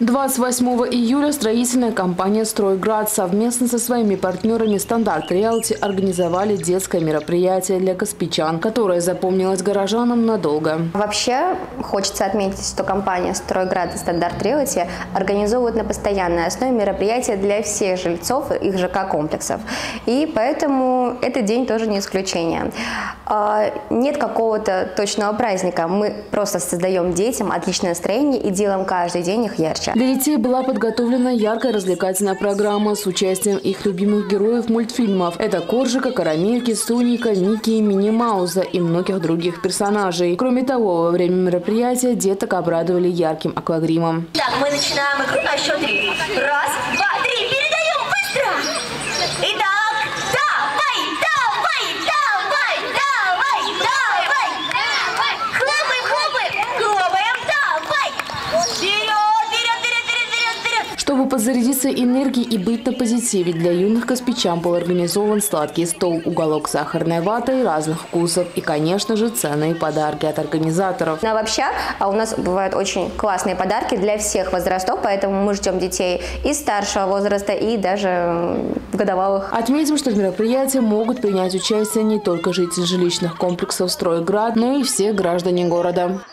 28 июля строительная компания «Стройград» совместно со своими партнерами «Стандарт Реалти» организовали детское мероприятие для каспийчан, которое запомнилось горожанам надолго. Вообще, хочется отметить, что компания «Стройград» и «Стандарт Реалти» организовывают на постоянной основе мероприятия для всех жильцов их ЖК-комплексов. И поэтому этот день тоже не исключение. А, нет какого-то точного праздника. Мы просто создаем детям отличное настроение и делаем каждый день их ярче. Для детей была подготовлена яркая развлекательная программа с участием их любимых героев мультфильмов. Это Коржика, Карамельки, Соника, Микки, Мини Мауза и многих других персонажей. Кроме того, во время мероприятия деток обрадовали ярким аквагримом. Так, мы начинаем игру на счет три. Раз, Чтобы подзарядиться энергией и быть на позитиве, для юных каспичан был организован сладкий стол, уголок сахарной ваты и разных вкусов. И, конечно же, ценные подарки от организаторов. Ну, а вообще, у нас бывают очень классные подарки для всех возрастов, поэтому мы ждем детей и старшего возраста, и даже годовалых. Отметим, что в мероприятии могут принять участие не только жители жилищных комплексов «Стройград», но и все граждане города.